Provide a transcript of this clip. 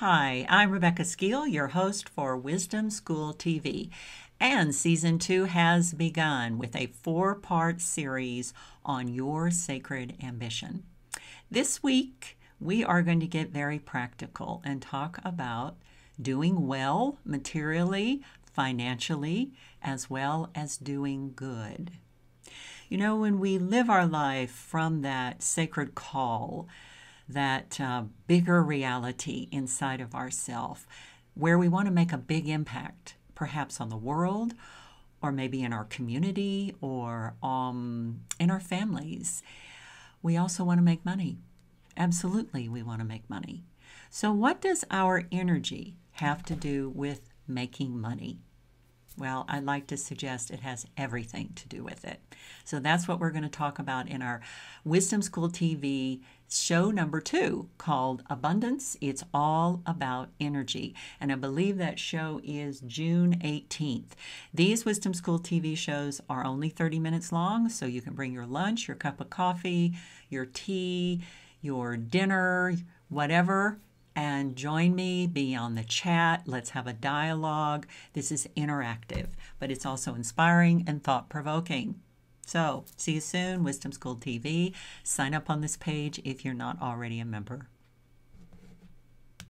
Hi, I'm Rebecca Skeele, your host for Wisdom School TV. And season two has begun with a four part series on your sacred ambition. This week, we are going to get very practical and talk about doing well materially, financially, as well as doing good. You know, when we live our life from that sacred call, that uh, bigger reality inside of ourself where we want to make a big impact, perhaps on the world, or maybe in our community, or um, in our families. We also want to make money. Absolutely, we want to make money. So, what does our energy have to do with making money? Well, I'd like to suggest it has everything to do with it. So that's what we're going to talk about in our Wisdom School TV show number two called Abundance. It's all about energy. And I believe that show is June 18th. These Wisdom School TV shows are only 30 minutes long, so you can bring your lunch, your cup of coffee, your tea, your dinner, whatever and join me, be on the chat. Let's have a dialogue. This is interactive, but it's also inspiring and thought provoking. So, see you soon, Wisdom School TV. Sign up on this page if you're not already a member.